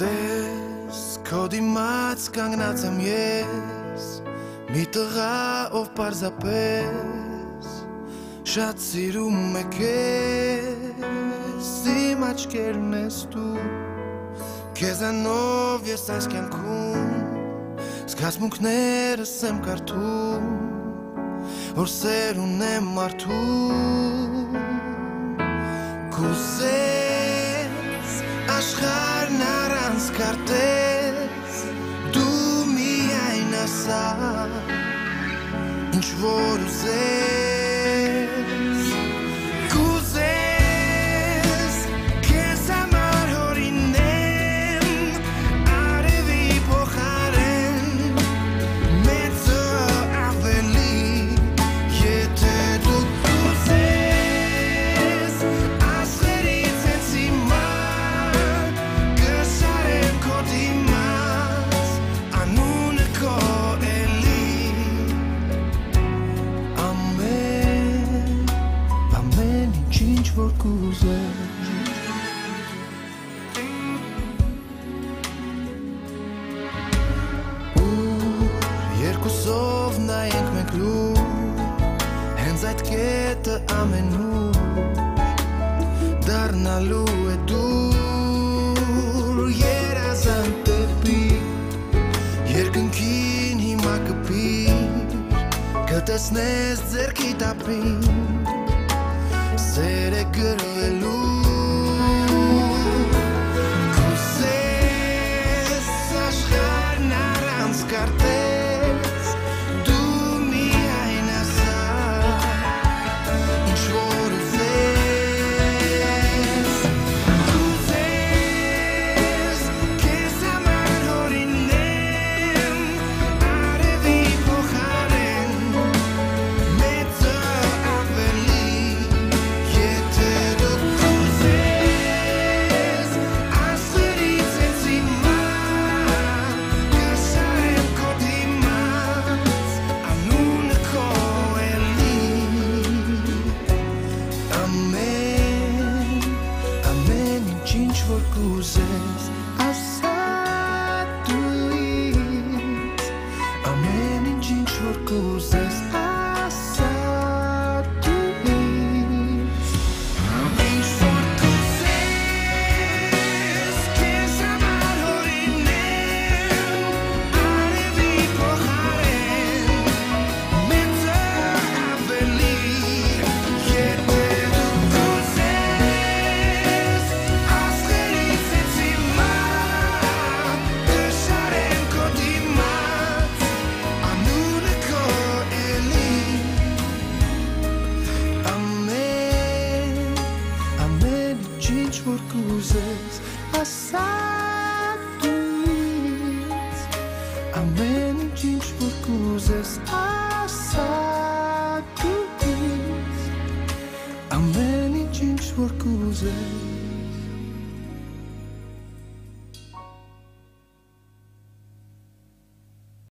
Տես քո դիմաց կանգնած եմ ես մի տղա ով պարզապես շատ սիրում է քեզ իմ աչքերն ես դու քեզանով ես այս կյանքում զգացմունքներս եմ կարդում որ սեր ունեմ մարդու կուզես աշխարհն առանց կարտես դու միայն ասա ինչ որ ուզես որ կուզես Երկուսով նայենք մենք լուր Հենց այդ կետը ամենուր Դարնալու է դուր Երազանք դեպի Երկնքին հիմա կպիր Կտեսնես ձերքի տապին Սեր է գրվելու որ կուզես Ասա դու ինձ Ամեն ինչ որ կուզես Ասա դու